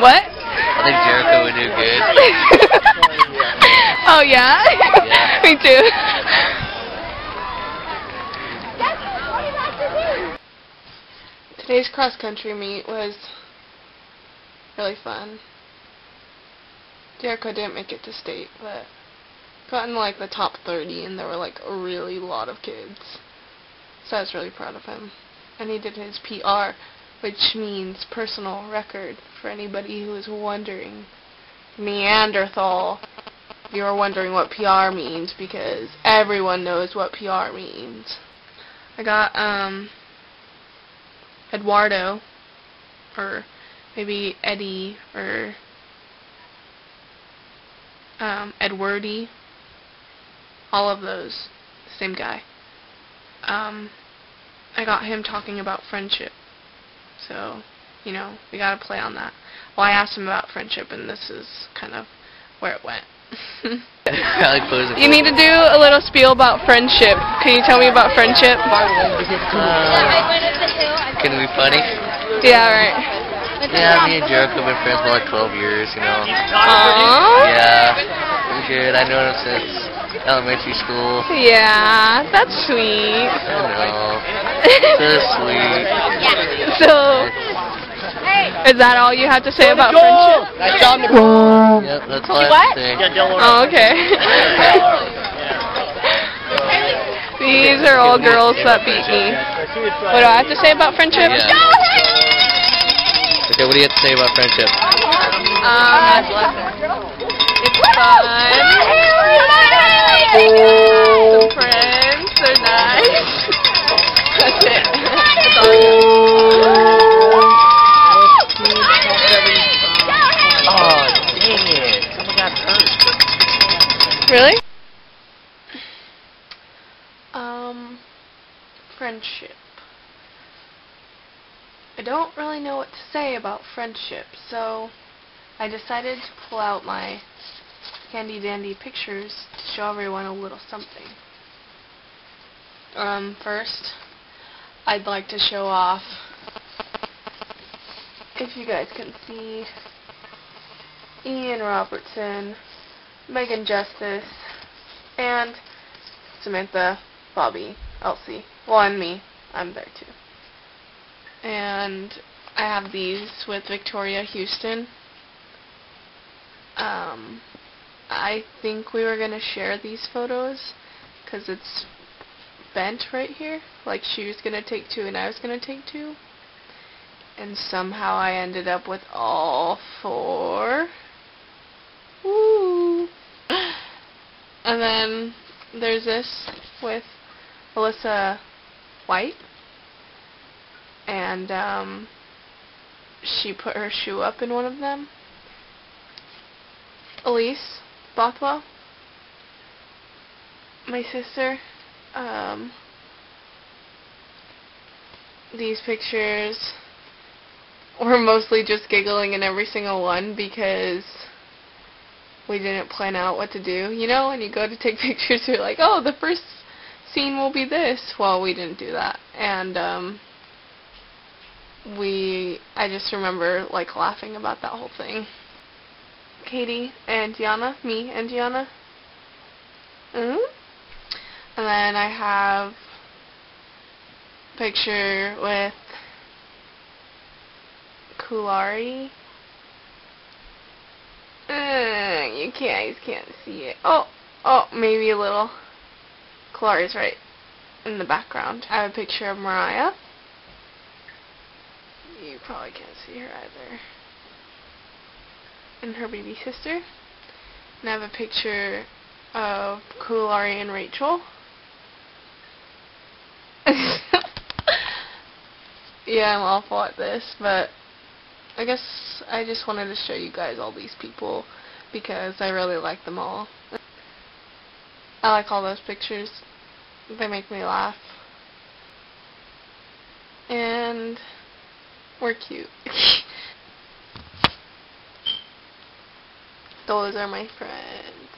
What? I think Jericho would do good. oh yeah? Yeah. Me too. Today's cross country meet was really fun. Jericho didn't make it to state, but got in like the top 30 and there were like a really lot of kids. So I was really proud of him. And he did his PR, which means personal record for anybody who is wondering. Neanderthal. You are wondering what PR means because everyone knows what PR means. I got um Eduardo or maybe Eddie or um, Edwardy. All of those, same guy. Um, I got him talking about friendship. So, you know, we gotta play on that. Well, I asked him about friendship, and this is kind of where it went. I like posing. you need to do a little spiel about friendship. Can you tell me about friendship? Uh, can it be funny? Yeah, right. Yeah, me and Jericho have been friends for like 12 years, you know. Aww. Yeah, we're good. I know him since elementary school. Yeah, that's sweet. I know. So sweet. so, is that all you have to say about friendship? Yep, that's all I have to say. Oh, okay. These are all girls that beat me. What do I have to say about friendship? Yeah. Okay, what do you have to say about friendship? Um, it's fun. Um, friendship. I don't really know what to say about friendship, so I decided to pull out my handy dandy pictures to show everyone a little something. Um, first, I'd like to show off, if you guys can see, Ian Robertson, Megan Justice, and Samantha, Bobby, Elsie. Well, and me. I'm there too. And I have these with Victoria Houston. Um, I think we were going to share these photos because it's bent right here. Like she was going to take two and I was going to take two. And somehow I ended up with all four. Woo! And then there's this with Alyssa White. And um, she put her shoe up in one of them. Elise Bothwell, my sister. Um, these pictures were mostly just giggling in every single one because we didn't plan out what to do. You know, when you go to take pictures, you're like, oh, the first scene will be this. Well, we didn't do that. And, um, we, I just remember, like, laughing about that whole thing. Katie and Gianna, me and Gianna. Mm hmm And then I have a picture with Kulari. You can't, you can't see it. Oh, oh, maybe a little. Kulari's right in the background. I have a picture of Mariah. You probably can't see her either. And her baby sister. And I have a picture of Kulari and Rachel. yeah, I'm awful at this, but I guess I just wanted to show you guys all these people because I really like them all. I like all those pictures. They make me laugh. And we're cute. Those are my friends.